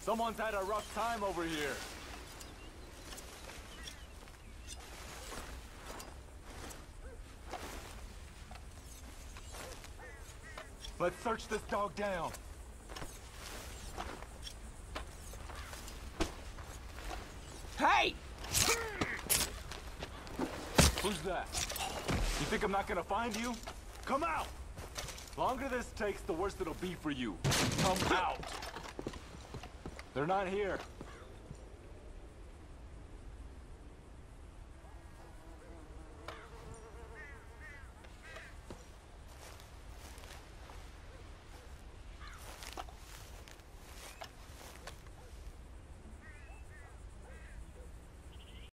Someone's had a rough time over here. Let's search this dog down. Hey! Who's that? You think I'm not gonna find you? Come out! Longer this takes, the worse it'll be for you. Come out! They're not here.